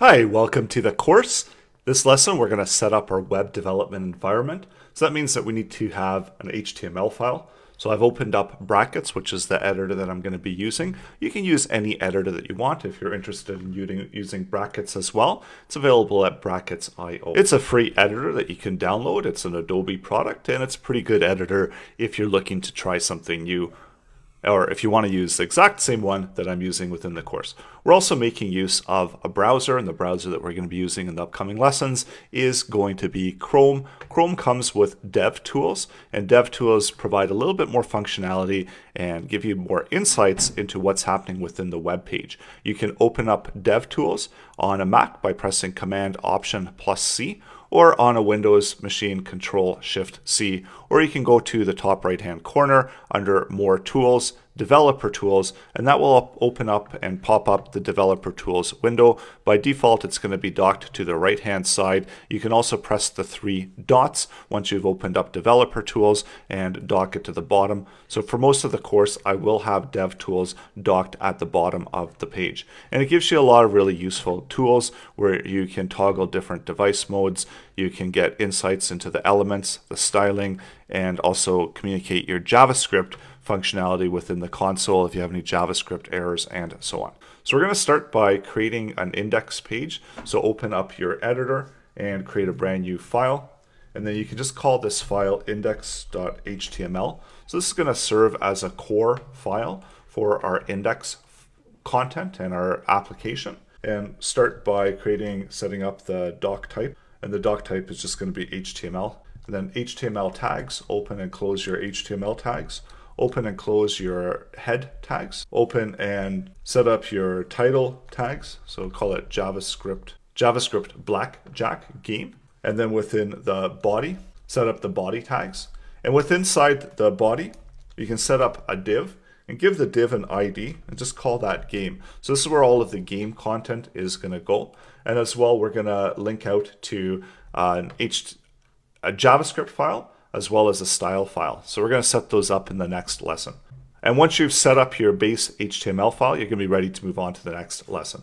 Hi, welcome to the course. This lesson, we're going to set up our web development environment. So that means that we need to have an HTML file. So I've opened up Brackets, which is the editor that I'm going to be using. You can use any editor that you want if you're interested in using Brackets as well. It's available at Brackets.io. It's a free editor that you can download. It's an Adobe product, and it's a pretty good editor if you're looking to try something new or if you want to use the exact same one that I'm using within the course. We're also making use of a browser, and the browser that we're going to be using in the upcoming lessons is going to be Chrome. Chrome comes with DevTools, and DevTools provide a little bit more functionality and give you more insights into what's happening within the web page. You can open up DevTools on a Mac by pressing Command Option plus C, or on a Windows machine, Control Shift C, or you can go to the top right hand corner under More Tools, Developer Tools, and that will open up and pop up the Developer Tools window. By default, it's going to be docked to the right hand side. You can also press the three dots once you've opened up Developer Tools and dock it to the bottom. So for most of the course, I will have dev tools docked at the bottom of the page. And it gives you a lot of really useful tools where you can toggle different device modes, you can get insights into the elements, the styling, and also communicate your JavaScript functionality within the console if you have any JavaScript errors and so on. So we're going to start by creating an index page. So open up your editor and create a brand new file. And then you can just call this file index.html. So this is going to serve as a core file for our index content and our application. And start by creating, setting up the doc type. And the doc type is just going to be HTML. And then HTML tags, open and close your HTML tags. Open and close your head tags. Open and set up your title tags. So call it JavaScript, JavaScript Blackjack game. And then within the body, set up the body tags. And within inside the body, you can set up a div and give the div an ID and just call that game. So this is where all of the game content is going to go. And as well, we're going to link out to uh, an H a JavaScript file as well as a style file. So we're going to set those up in the next lesson. And once you've set up your base HTML file, you're going to be ready to move on to the next lesson.